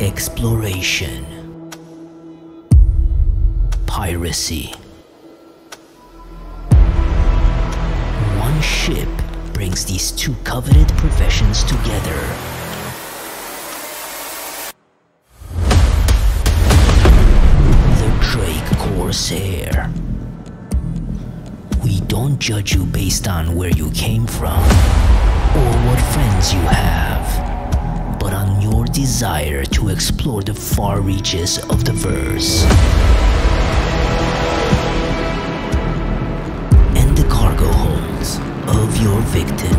Exploration. Piracy. One ship brings these two coveted professions together. The Drake Corsair. We don't judge you based on where you came from or what friends you have, desire to explore the far reaches of the verse. And the cargo holds of your victim.